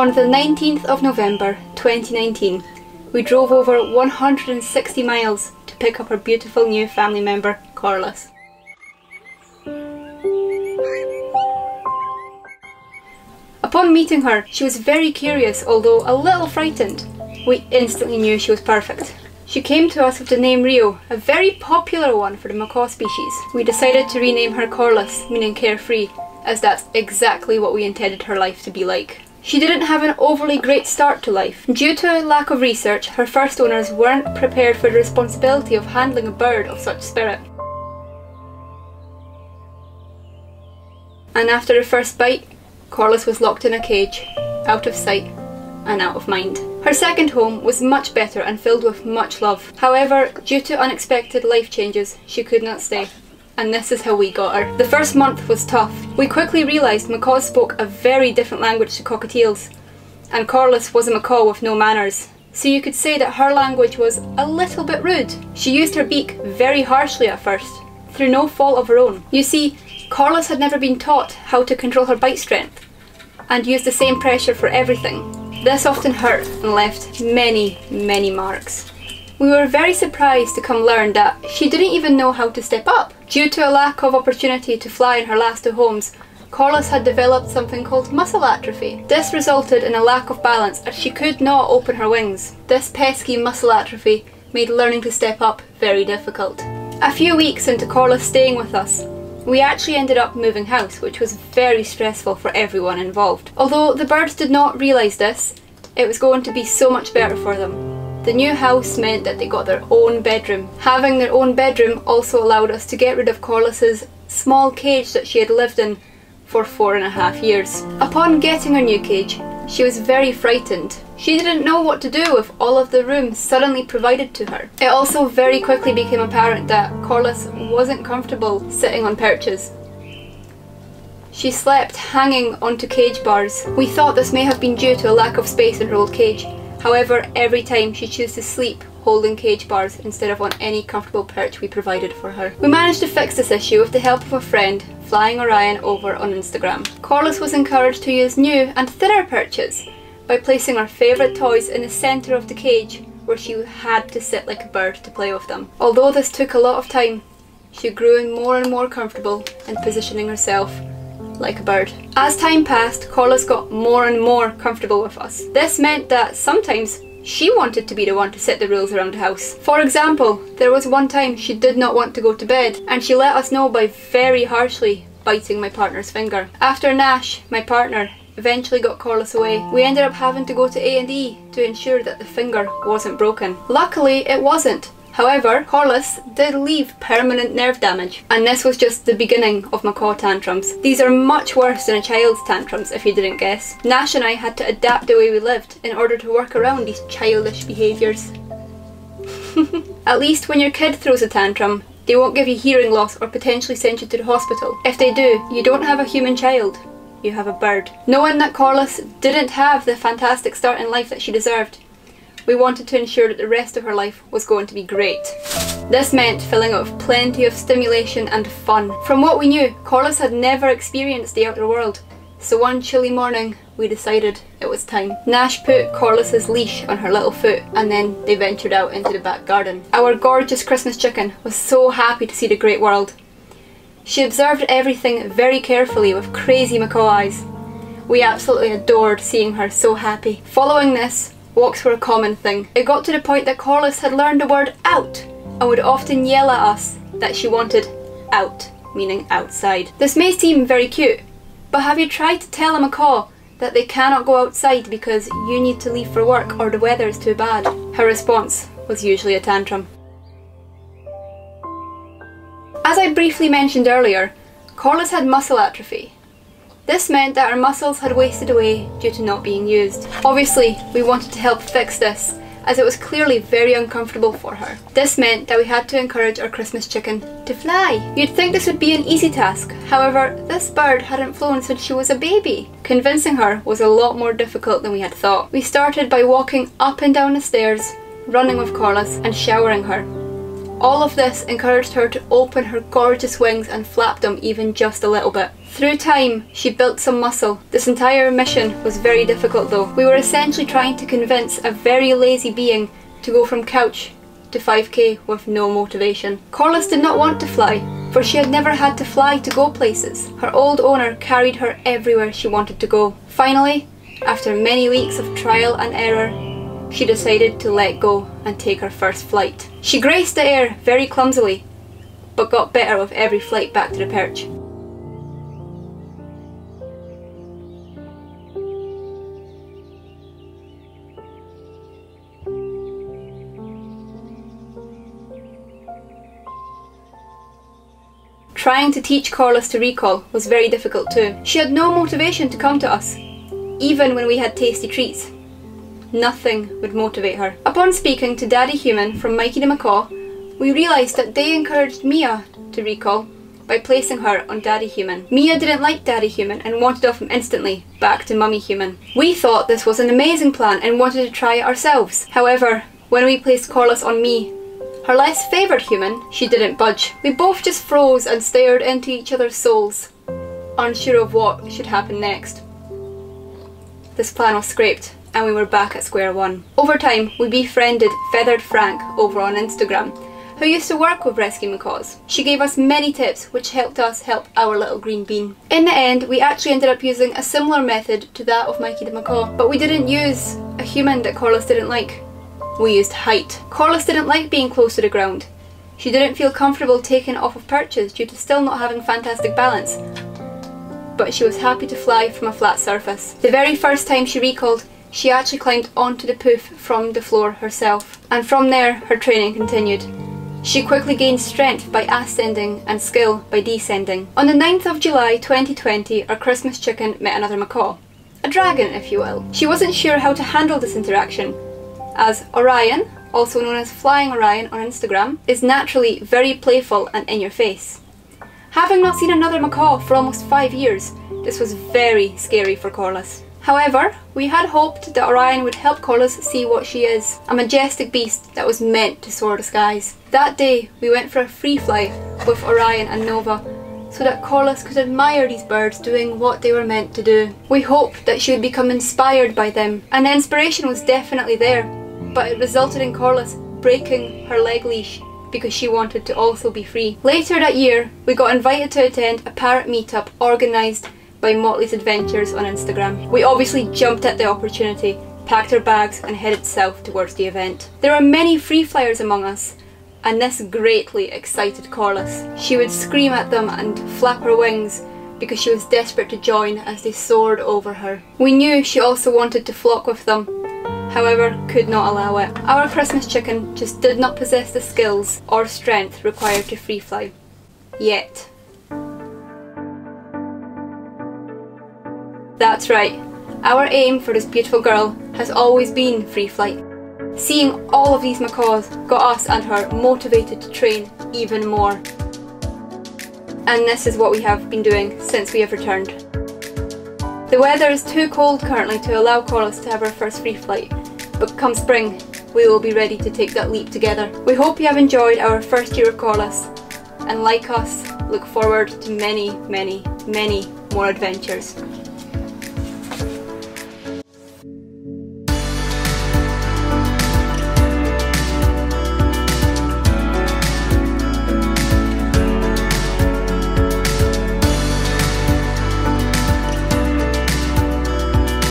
On the 19th of November 2019, we drove over 160 miles to pick up our beautiful new family member, Corliss. Upon meeting her, she was very curious, although a little frightened. We instantly knew she was perfect. She came to us with the name Rio, a very popular one for the macaw species. We decided to rename her Corliss, meaning carefree, as that's exactly what we intended her life to be like. She didn't have an overly great start to life. Due to a lack of research, her first owners weren't prepared for the responsibility of handling a bird of such spirit. And after the first bite, Corliss was locked in a cage, out of sight and out of mind. Her second home was much better and filled with much love. However, due to unexpected life changes, she could not stay and this is how we got her. The first month was tough. We quickly realised macaws spoke a very different language to cockatiels, and Corliss was a macaw with no manners. So you could say that her language was a little bit rude. She used her beak very harshly at first, through no fault of her own. You see, Corliss had never been taught how to control her bite strength, and used the same pressure for everything. This often hurt and left many, many marks. We were very surprised to come learn that she didn't even know how to step up. Due to a lack of opportunity to fly in her last two homes, Corliss had developed something called muscle atrophy. This resulted in a lack of balance as she could not open her wings. This pesky muscle atrophy made learning to step up very difficult. A few weeks into Corliss staying with us, we actually ended up moving house, which was very stressful for everyone involved. Although the birds did not realise this, it was going to be so much better for them. The new house meant that they got their own bedroom. Having their own bedroom also allowed us to get rid of Corliss's small cage that she had lived in for four and a half years. Upon getting her new cage, she was very frightened. She didn't know what to do with all of the room suddenly provided to her. It also very quickly became apparent that Corliss wasn't comfortable sitting on perches. She slept hanging onto cage bars. We thought this may have been due to a lack of space in her old cage, However, every time she chose to sleep holding cage bars instead of on any comfortable perch we provided for her. We managed to fix this issue with the help of a friend, Flying Orion over on Instagram. Corliss was encouraged to use new and thinner perches by placing her favourite toys in the centre of the cage where she had to sit like a bird to play with them. Although this took a lot of time, she grew more and more comfortable in positioning herself like a bird. As time passed, Corliss got more and more comfortable with us. This meant that sometimes she wanted to be the one to set the rules around the house. For example, there was one time she did not want to go to bed and she let us know by very harshly biting my partner's finger. After Nash, my partner, eventually got Corliss away, we ended up having to go to A&E to ensure that the finger wasn't broken. Luckily, it wasn't, However, Corliss did leave permanent nerve damage, and this was just the beginning of macaw tantrums. These are much worse than a child's tantrums, if you didn't guess. Nash and I had to adapt the way we lived in order to work around these childish behaviours. At least when your kid throws a tantrum, they won't give you hearing loss or potentially send you to the hospital. If they do, you don't have a human child, you have a bird. Knowing that Corliss didn't have the fantastic start in life that she deserved, we wanted to ensure that the rest of her life was going to be great. This meant filling it with plenty of stimulation and fun. From what we knew, Corliss had never experienced the outer world, so one chilly morning we decided it was time. Nash put Corliss's leash on her little foot and then they ventured out into the back garden. Our gorgeous Christmas chicken was so happy to see the great world. She observed everything very carefully with crazy macaw eyes. We absolutely adored seeing her so happy. Following this, Walks were a common thing. It got to the point that Corliss had learned the word out and would often yell at us that she wanted out, meaning outside. This may seem very cute, but have you tried to tell a macaw that they cannot go outside because you need to leave for work or the weather is too bad? Her response was usually a tantrum. As I briefly mentioned earlier, Corliss had muscle atrophy, this meant that our muscles had wasted away due to not being used. Obviously, we wanted to help fix this, as it was clearly very uncomfortable for her. This meant that we had to encourage our Christmas chicken to fly. You'd think this would be an easy task, however, this bird hadn't flown since she was a baby. Convincing her was a lot more difficult than we had thought. We started by walking up and down the stairs, running with Corliss and showering her. All of this encouraged her to open her gorgeous wings and flap them even just a little bit. Through time, she built some muscle. This entire mission was very difficult though. We were essentially trying to convince a very lazy being to go from couch to 5k with no motivation. Corliss did not want to fly, for she had never had to fly to go places. Her old owner carried her everywhere she wanted to go. Finally, after many weeks of trial and error, she decided to let go and take her first flight. She graced the air very clumsily, but got better with every flight back to the perch. Trying to teach Corliss to recall was very difficult too. She had no motivation to come to us, even when we had tasty treats. Nothing would motivate her. Upon speaking to Daddy Human from Mikey the Macaw, we realised that they encouraged Mia to recall by placing her on Daddy Human. Mia didn't like Daddy Human and wanted off him instantly, back to Mummy Human. We thought this was an amazing plan and wanted to try it ourselves. However, when we placed Corliss on me, her less favoured human, she didn't budge. We both just froze and stared into each other's souls, unsure of what should happen next. This plan was scraped and we were back at square one. Over time, we befriended Feathered Frank over on Instagram, who used to work with Rescue Macaws. She gave us many tips which helped us help our little green bean. In the end, we actually ended up using a similar method to that of Mikey the Macaw, but we didn't use a human that Corliss didn't like. We used height. Corliss didn't like being close to the ground. She didn't feel comfortable taking off of perches due to still not having fantastic balance, but she was happy to fly from a flat surface. The very first time she recalled, she actually climbed onto the poof from the floor herself, and from there her training continued. She quickly gained strength by ascending and skill by descending. On the 9th of July 2020, our Christmas chicken met another macaw. A dragon, if you will. She wasn't sure how to handle this interaction, as Orion, also known as Flying Orion on Instagram, is naturally very playful and in your face. Having not seen another macaw for almost five years, this was very scary for Corliss. However, we had hoped that Orion would help Corliss see what she is, a majestic beast that was meant to soar the skies. That day, we went for a free flight with Orion and Nova, so that Corliss could admire these birds doing what they were meant to do. We hoped that she would become inspired by them, and the inspiration was definitely there, but it resulted in Corliss breaking her leg leash because she wanted to also be free. Later that year, we got invited to attend a parrot meetup organised by Motley's Adventures on Instagram. We obviously jumped at the opportunity, packed our bags and headed south towards the event. There were many free flyers among us, and this greatly excited Corliss. She would scream at them and flap her wings because she was desperate to join as they soared over her. We knew she also wanted to flock with them, however could not allow it. Our Christmas chicken just did not possess the skills or strength required to free fly. Yet. That's right, our aim for this beautiful girl has always been free flight. Seeing all of these macaws got us and her motivated to train even more. And this is what we have been doing since we have returned. The weather is too cold currently to allow Corliss to have her first free flight, but come spring, we will be ready to take that leap together. We hope you have enjoyed our first year of Corliss, and like us, look forward to many, many, many more adventures.